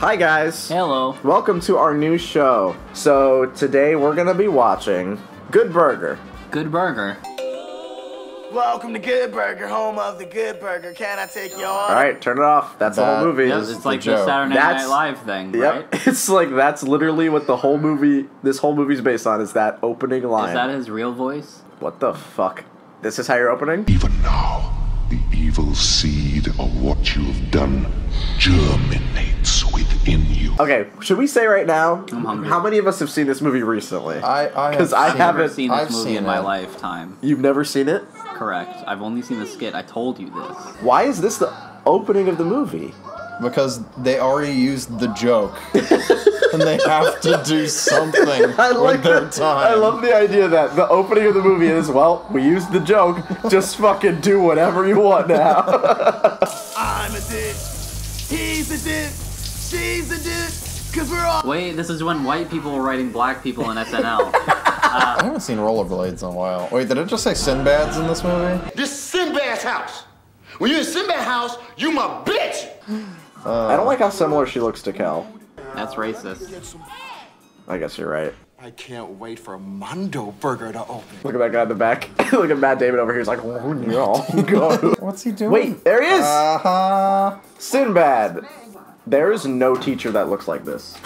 Hi guys. Hello. Welcome to our new show. So today we're gonna be watching Good Burger. Good burger. Welcome to Good Burger, home of the Good Burger. Can I take you on? All right, turn it off. That's the whole movie. Yep, it's like the joke. Saturday That's- Night Live thing, Yep. right? It's like that's literally what the whole movie, this whole movie's based on, is that opening line. Is that his real voice? what the fuck? This is how you're opening? Even now, the evil seed of what you have done germinates within you. Okay, should we say right now? I'm hungry. How many of us have seen this movie recently? I I 'Cause have I seen- haven't- seen this I've movie seen in my it. lifetime. You've never seen it? Correct. I've only seen the skit. I told you this. Why is this the opening of the movie? because they already used the joke, and they have to do something I like with their that- time. I love the idea that the opening of the movie is well, we used the joke, just fucking do whatever you want now. I'm a dick. He's a dick. She's a dick. Cause we're all. Wait, this is when white people were writing black people in SNL. I haven't seen rollerblades in a while. Wait, did it just say Sinbad's in this movie? This Sinbad's house. When you're in Sinbad's house, you my bitch. I don't like how similar she looks to Cal. That's racist. I guess you're right. I can't wait for a Mondo Burger to open. Look at that guy in the back. Look at Matt Damon over here. He's like, oh no, God. What's he doing? Wait, there he is. Uh huh. Sinbad. There is no teacher that looks like this.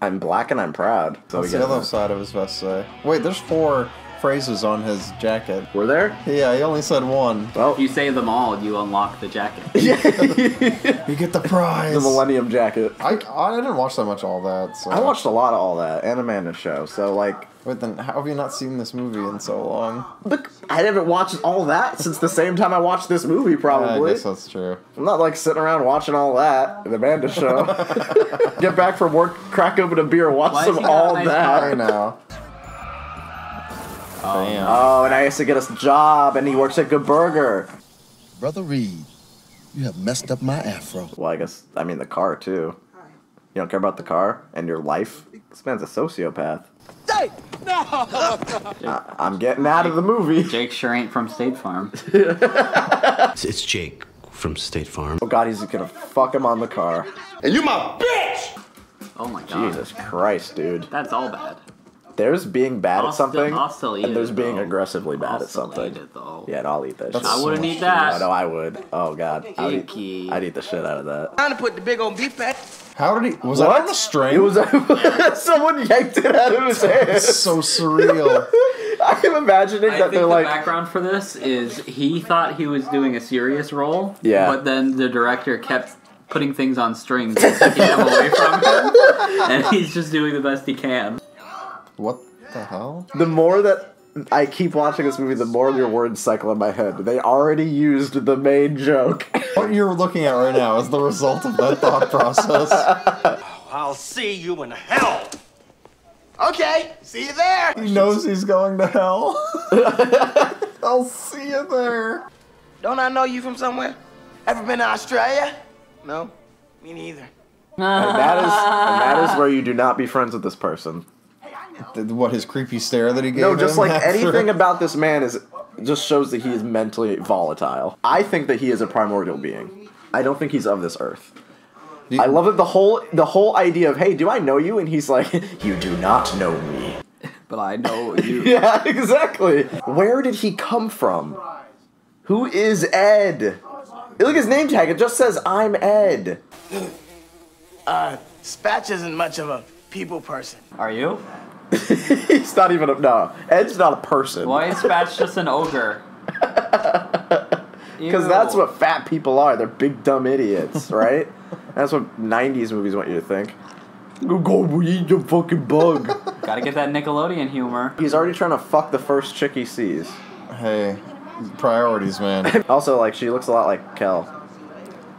I'm black and I'm proud. So we What's the other side of his vest say? Wait, there's four phrases on his jacket. We're there. Yeah, he only said one. Well, If you say them all, you unlock the jacket. You get the prize. the Millennium Jacket. I, I didn't watch that much of all that. So. I watched a lot of all that and Amanda show. So like, Wait, then how have you not seen this movie in so long? but I haven't watched all that since the same time I watched this movie. Yeah, I Probably. guess that's true. I'm not like sitting around watching all that. The Amanda show. Get back from work, crack open a beer, watch Why some he got all nice that. I know. Oh, Damn. Oh, and I used to get us a job, and he works at Good Burger. Brother Reed, you have messed up my afro. Well, I guess I mean the car too. You don't care about the car and your life. This man's a sociopath. I- I'm getting out of the movie. Jake sure ain't from State Farm. It's Jake from State Farm. Oh God, he's gonna fuck him on the car. And you my bitch. Oh my god. Jesus Christ, dude. That's all bad. There's being bad I'll at still- something, I'll still eat and there's it, being though. aggressively bad I'll at still something. eat it, though. Yeah, and I'll eat that That's shit. I wouldn't much eat I that. know I would. Oh God, I would Icky. eat, I'd eat the shit out of that. Trying to put the big old beef back. How did he? Was that on a string? It was someone yanked it out of his hand. so surreal. I am imagining I that they're the like, background for this is he thought he was doing a serious role. Yeah. But then the director kept putting things on strings and taking them away from him. And he's just doing the best he can. What the hell? the more that I keep watching this movie, the more your words cycle in my head. They already used the main joke. What you're looking at right now is the result of that thought process. I'll see you in hell. Okay, see you there. He knows he's going to hell. I'll see you there. Don't I know you from somewhere? Ever been to Australia? No, me neither. and that is and that is where you do not be friends with this person. Th- What his creepy stare that he gave No, just him like after- anything about this man is just shows that he is mentally volatile. I think that he is a primordial being. I don't think he's of this earth. You- I love it the whole the whole idea of hey, do I know you? And he's like, you do not know me. But I know you. Yeah, exactly. Where did he come from? Who is Ed? Look at his name tag. It just says I'm Ed. Uh, Spatch isn't much of a people person. Are you? He's not even a no. Ed's not a person. Why is Spatch just an ogre? Because that's what fat people are. They're big dumb idiots, right? that's what '90s movies want you to think. Go, go, we eat your fucking bug. Gotta get that Nickelodeon humor. He's already trying to fuck the first chick he sees. Hey, priorities, man. Also, like she looks a lot like Kel.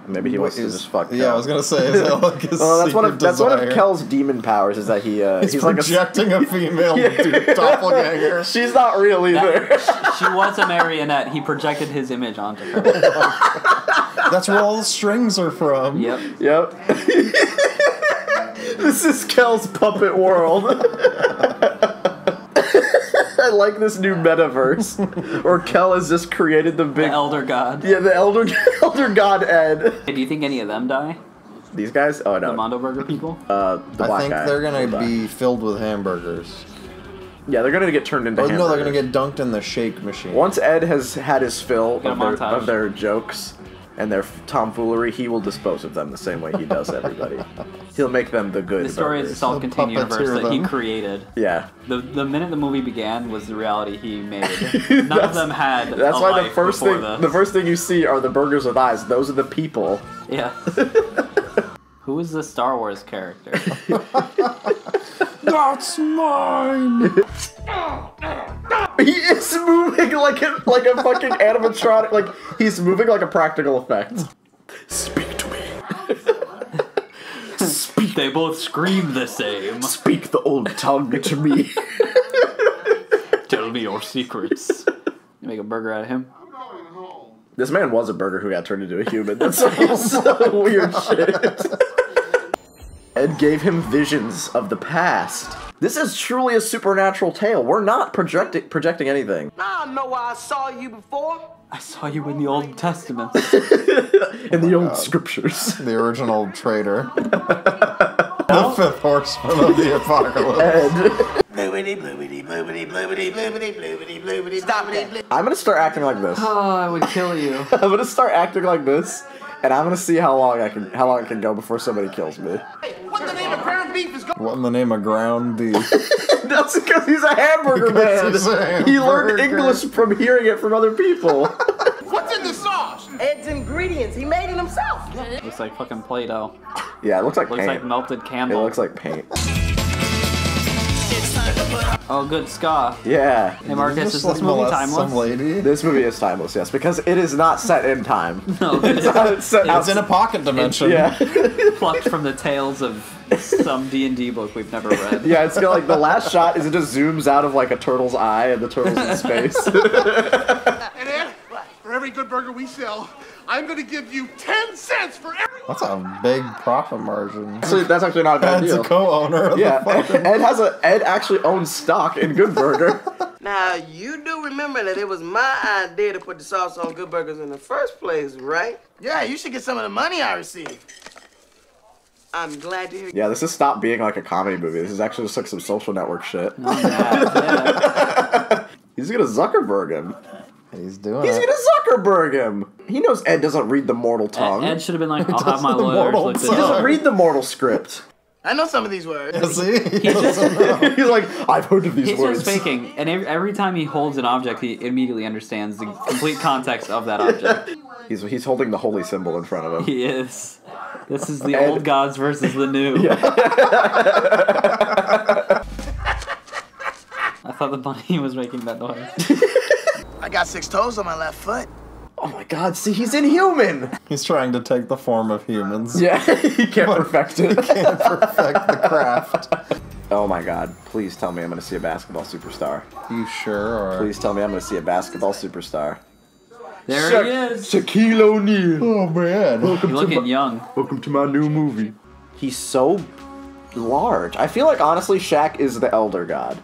Maybe he wants to Is- just fuck. Yeah, Kel. I was gonna say, is that like his Well, that's one of secret that's one of? Kel's demon powers is that he uh, He's, he's, like a projecting a, female dude, doppelganger. She's not real either. That- she was a marionette. He projected his image onto her. That's where all the strings are from. Yep. yep. this is Kel's puppet world. I like this new metaverse where Kel has just created the The big Elder God. yeah the elder elder god Ed. Do you think any of them die? These guys? Oh no. The no. Mondo Burger people. Uh, the I black think guy. they're gonna Black. be filled with hamburgers. Yeah, they're gonna get turned into. Oh no, they're gonna get dunked in the shake machine. Once Ed has had his fill of their, of their jokes and their tomfoolery, he will dispose of them the same way he does everybody. He'll make them the good. The story is a self-contained He'll universe puppeteer that he created. Yeah. The the minute the movie began was the reality he made. None of them had. That's a why the first thing this. the first thing you see are the burgers with eyes. Those are the people. Yeah. Who is the Star Wars character? That's mine. He is moving like a like a fucking animatronic. Like he's moving like a practical effect. Speak to me. Speak. they both scream the same. Speak the old tongue to me. Tell me your secrets. You make a burger out of him. This man was a burger who got turned into a human. That's some, some weird shit. Ed gave him visions of the past. This is truly a supernatural tale. We're not projecting projecting anything. I know why I saw you before. I saw you in the Old Testament. In the oh old scriptures. The original traitor. the fifth horseman of the apocalypse. Ed. I'm gonna start acting like this. oh, I would kill you. I'm gonna start acting like this, and I'm gonna see how long I can how long it can go before somebody kills me. What the name of ground beef is going? What in the name of ground beef? That's because he's a hamburger man. he's a He learned. English from hearing it from other people. What's in the sauce? Ed's ingredients. He made it himself. Looks like fucking Play-Doh. yeah, it looks like Looks paint. like melted candle. it looks like paint. Oh, good ska. Yeah. Hey Marcus, is this movie molest timeless? Some lady. This movie is timeless, yes, because it is not set in time. No, It's not set It's in a pocket dimension. Yeah. plucked from the tales of some D and D book we've never read. Yeah, it's got like the last shot is it just zooms out of like a turtle's eye and the turtle's in space. And Ed, for every good burger we sell, I'm gonna give you 10 cents for every. That's a big profit margin. Actually, that's actually not a bad deal. Ed's a co-owner of Yeah, the fucking Ed has a Ed actually owns stock in Good Burger. Now you do remember that it was my idea to put the sauce on Good Burgers in the first place, right? Yeah, you should get some of the money I received. I'm glad to hear. Yeah, this has stopped being like a comedy movie. This is actually just like some social network shit. Yeah, He's gonna Zuckerberg him. He's doing He's it. gonna Zuckerberg him. He knows Ed doesn't read the mortal tongue. Ed, Ed should have been like, I'll have my doesn't lawyers mortal look this he doesn't read the mortal script. I know some of these words. See? He doesn't. He's like, I've heard of these He's words. just faking, and every, every time he holds an object, he immediately understands the complete context of that object. He's he's holding the holy symbol in front of him. He is. This is the Ed- old gods versus the new. I thought the bunny was making that noise. I got six toes on my left foot. Oh my god, see, he's inhuman! He's trying to take the form of humans. Yeah, he can't perfect it. He can't perfect the craft. Oh my god, please tell me I'm gonna see a basketball superstar. You sure are. Please tell me I'm gonna see a basketball superstar. There Sha- he is. Shaquille O'Neal. Oh man. You're looking young. Welcome to my new movie. He's so large. I feel like honestly, Shaq is the elder god,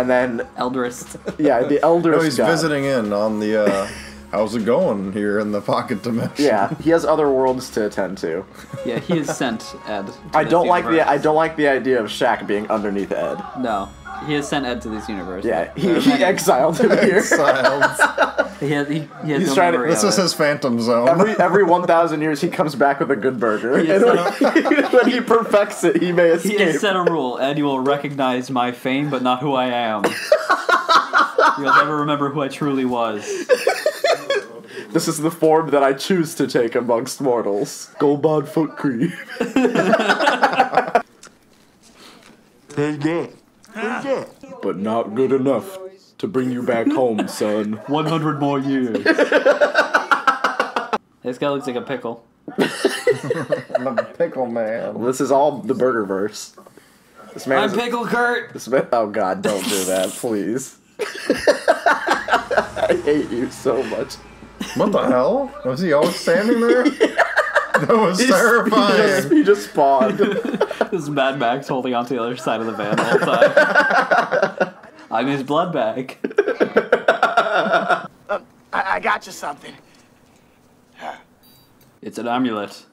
and then Elderist. yeah, the elder. No, he's god. visiting in on the uh how's it going here in the pocket dimension. Yeah, he has other worlds to attend to. Yeah, he is sent Ed. to I don't like the. I don't like the idea of Shaq being underneath Ed. No, he has sent Ed to this universe. Yeah, he, There are he exiled him here. Exiled. He has, he, he has He's no trying to- memory this of is it. his phantom zone. Every every one thousand years, he comes back with a good burger, He has and when, when he perfects it, he may He escape. has set a rule. and you will recognize my fame, but not who I am. You'll never remember who I truly was. This is the form that I choose to take amongst mortals. Goldbond foot cream. But not good enough to bring you back home, son. 100 more years. this guy looks like a pickle. I the pickle man. This is all the burger verse. This man I'm is, Pickle Kurt! this man, oh god, don't do that, please. I hate you so much. What the hell? Was he always standing there? That was He just, terrifying. he just spawned. This is Mad Max holding onto the other side of the van the whole time. I'm his blood bag. I, I got you something. It's an amulet.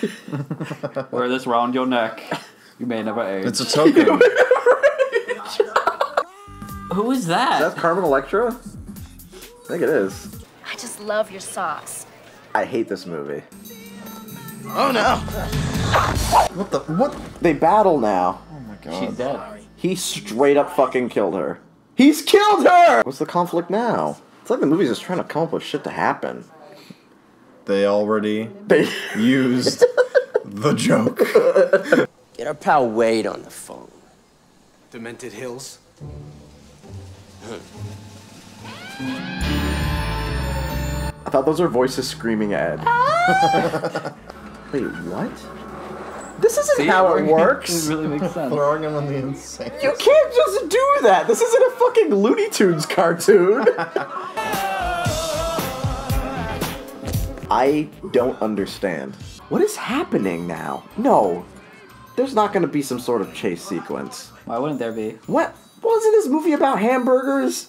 Wear this round your neck. You may never age. It's a token. Who is that? That's Carmen Electra? I think it is. I just love your sauce. I hate this movie. Oh no. what the? What? They battle now. Oh my god. She's god. dead. He straight up fucking killed her. He's killed her! What's the conflict now? It's like the movie's just trying to come up with shit to happen. They already They used the joke. Get our pal Wade on the phone. Demented Hills. I thought those were voices screaming Ed. Wait, what? This isn't See, how it works. It works. really makes sense. Throwing him on the insane. You can't just do that. This isn't a fucking Looney Tunes cartoon. I don't understand. What is happening now? No. There's not going to be some sort of chase sequence. Why wouldn't there be? What? Wasn't this movie about hamburgers?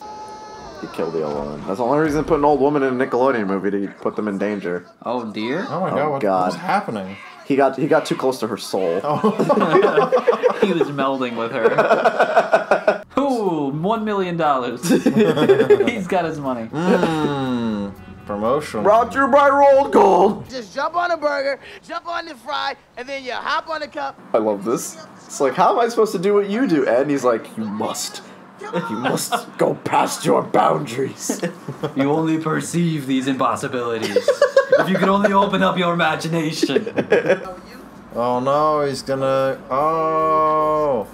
He killed the old woman. That's the only reason to put an old woman in a Nickelodeon movie to put them in danger. Oh dear. Oh my Oh, god, what, oh, God. what's happening? He got he got too close to her soul. Oh. he was melding with her. Ooh, one million dollars. He's got his money. Mmm. Promotion. Brought to you by Rolled Gold. Just jump on a burger, jump on the fry, and then you hop on the cup. I love this. It's like, how am I supposed to do what you do, Ed? And he's like, you must. You must go past your boundaries. You only perceive these impossibilities. if you could only open up your imagination. Oh no, he's gonna. Oh.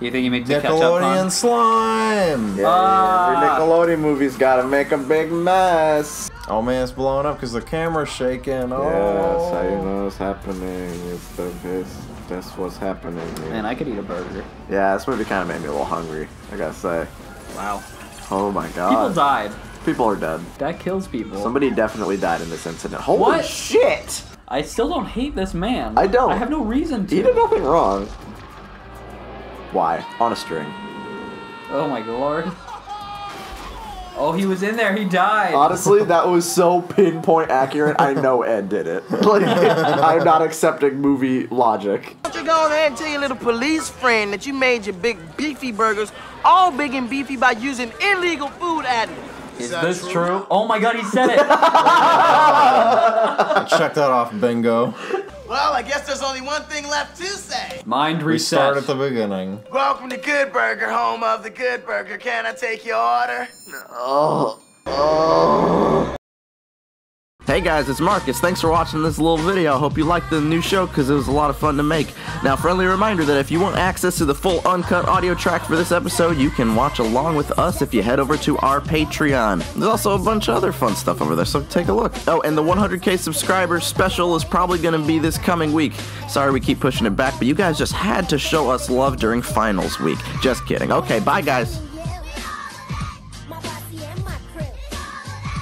You think he makes a ketchup Nickelodeon pun? slime. Yeah, Ah. every Nickelodeon movie's gotta make a big mess. Oh man, it's blowing up because the camera's shaking. Oh. Yeah, that's how you know it's happening. It's the this. That's what's happening. Here. Man, I could eat a burger. Yeah, this movie kind of made me a little hungry. I gotta say. Wow. Oh my god. People died. People are dead. That kills people. Somebody definitely died in this incident. Holy What? shit! I still don't hate this man. I don't. I have no reason to. He did nothing wrong. Why? On a string. Oh my lord. Oh, he was in there. He died. Honestly, that was so pinpoint accurate. I know Ed did it. Like, I'm not accepting movie logic. Why don't you go ahead and tell your little police friend that you made your big beefy burgers all big and beefy by using illegal food additives? Is this true? Oh my god, he said it. Check that off, bingo. Well, I guess there's only one thing left to say. Mind We reset. start at the beginning. Welcome to Good Burger, home of the Good Burger. Can I take your order? Oh. Oh. Hey guys, it's Marcus. Thanks for watching this little video. I hope you liked the new show because it was a lot of fun to make. Now, friendly reminder that if you want access to the full uncut audio track for this episode, you can watch along with us if you head over to our Patreon. There's also a bunch of other fun stuff over there, so take a look. Oh, and the 100k subscribers special is probably going to be this coming week. Sorry we keep pushing it back, but you guys just had to show us love during finals week. Just kidding. Okay, bye guys.